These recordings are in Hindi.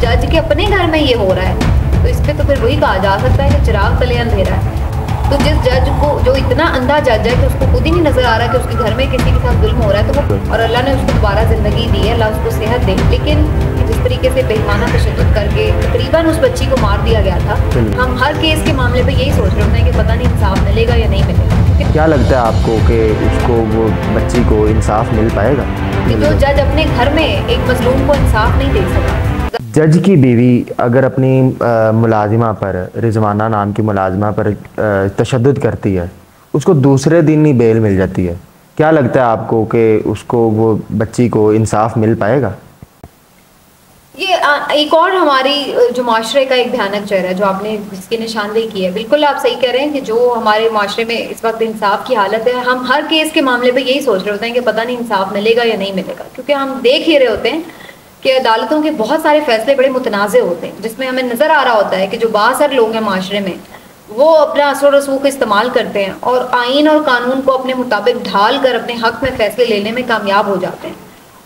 जज के अपने घर में ये हो रहा है। तो इस पे तो फिर वही कहा जा सकता है कि चिराग तले अंधेरा है। तो जिस जज को जो इतना अंधा जज है कि उसको खुद ही नहीं नज़र आ रहा कि उसके घर में किसी के साथ जुल्म हो रहा है तो वो और अल्लाह ने उसको दोबारा ज़िंदगी दी है अल्लाह उसको सेहत दे। लेकिन जिस तरीके से बेईमाना तशद करके तकरीबन उस बच्ची को मार दिया गया था हम हर केस के मामले पर यही सोच रहे होते हैं कि पता नहीं इंसाफ मिलेगा या नहीं मिलेगा। क्या लगता है आपको कि उसको वो बच्ची को इंसाफ मिल पाएगा? कि जो जज अपने घर में एक मजलूम को इंसाफ नहीं दे सका। जज की बीवी अगर अपनी मुलाजिमा पर, रिजवाना नाम की मुलाजिमा पर तशद करती है, उसको दूसरे दिन ही बेल मिल जाती है। क्या लगता है आपको कि उसको, वो बच्ची को इंसाफ मिल पाएगा? ये एक और हमारी जो माशरे का एक भयानक चेहरा है, जो आपने जिसकी निशानदेही की है, बिल्कुल आप सही कह रहे हैं कि जो हमारे माशरे में इस वक्त इंसाफ की हालत है, हम हर केस के मामले पे यही सोच रहे होते हैं कि पता नहीं इंसाफ मिलेगा या नहीं मिलेगा, क्योंकि हम देख ही रहे होते हैं कि अदालतों के बहुत सारे फैसले बड़े मुतनाज़ होते हैं जिसमें हमें नज़र आ रहा होता है कि जो बासर लोग हैं माशरे में वो अपना असर रसूख इस्तेमाल करते हैं और आइन और कानून को अपने मुताबिक ढाल कर अपने हक में फ़ैसले लेने में कामयाब हो जाते हैं।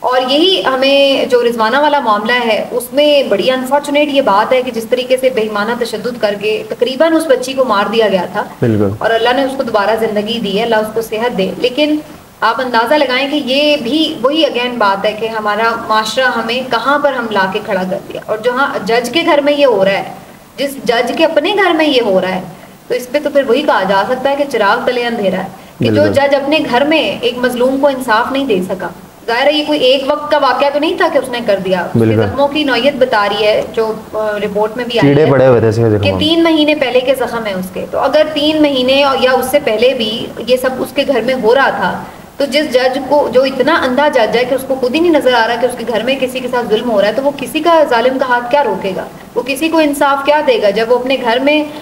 और यही हमें जो रिजवाना वाला मामला है उसमें बड़ी अनफॉर्चुनेट ये बात है कि जिस तरीके से बेईमाना तशद करके तकरीबन उस बच्ची को मार दिया गया था और अल्लाह ने उसको दोबारा ज़िंदगी दी है अल्लाह उसको सेहत दे। लेकिन आप अंदाज़ा लगाएँ कि ये भी वही अगेन बात है कि हमारा माशरा हमें कहाँ पर हम ला के खड़ा कर दिया। और जहाँ जज के घर में ये हो रहा है जिस जज के अपने घर में ये हो रहा है तो इस पर तो फिर वही कहा जा सकता है कि चिराग तले अंधेरा है कि जो जज अपने घर में एक मजलूम को इंसाफ नहीं दे सका। ज़ाहिर है ये कोई एक वक्त का वाक्य तो नहीं था कि उसने कर दिया। जख्मों की नौयत बता रही है जो रिपोर्ट में भी आई है पड़े हुए थे कि तीन महीने पहले के जख्म है उसके। तो अगर तीन महीने या उससे पहले भी ये सब उसके घर में हो रहा था तो जिस जज को जो इतना अंधा जज है कि उसको खुद ही नहीं नज़र आ रहा कि उसके घर में किसी के साथ जुल्म हो रहा है तो वो किसी का जालिम का हाथ क्या रोकेगा? वो किसी को इंसाफ क्या देगा जब वो अपने घर में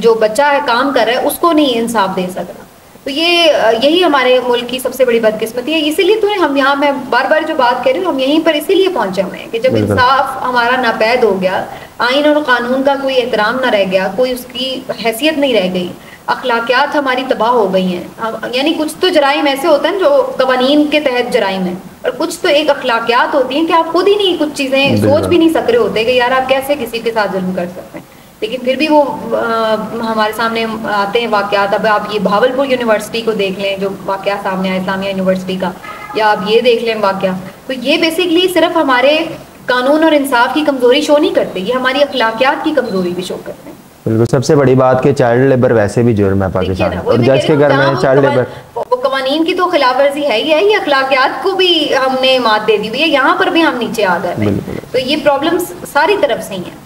जो बच्चा है काम कर रहा है उसको नहीं इंसाफ दे सकता? तो ये यही हमारे मुल्क की सबसे बड़ी बदकिस्मती है। इसीलिए तो हम यहाँ मैं बार बार जो बात कर रही हूँ हम यहीं पर इसीलिए पहुँचे हुए हैं कि जब इंसाफ हमारा नापैद हो गया आइन और कानून का कोई एहतराम ना रह गया कोई उसकी हैसियत नहीं रह गई अखलाकियात हमारी तबाह हो गई हैं। यानी कुछ तो जराइम ऐसे होते हैं जो कवानीन के तहत जराइम है। और कुछ तो एक अखलाकियात होती हैं कि आप खुद ही नहीं कुछ चीज़ें सोच भी नहीं सक रहे होते कि यार आप कैसे किसी के साथ जुल्म कर सकते हैं। लेकिन फिर भी वो आ, हमारे सामने आते हैं वाक़ात अब आप ये भावलपुर यूनिवर्सिटी को देख लें जो वाक़ सामने आया इस्लामिया यूनिवर्सिटी का या आप ये देख लें वाक़ तो ये बेसिकली सिर्फ़ हमारे कानून और इंसाफ की कमज़ोरी शो नहीं करते ये हमारी अखलाकियात की कमज़ोरी भी शो करते हैं। बिल्कुल सबसे बड़ी बात कि चाइल्ड लेबर वैसे भी जुर्म है पाकिस्तान और जज के घर में चाइल्ड लेबर वो कवानीन की तो खिलाफ वर्जी है ही है ये अखलाकियात को भी हमने मात दे दी हुई है यहाँ पर भी हम नीचे आ गए तो ये प्रॉब्लम सारी तरफ़ से ही है।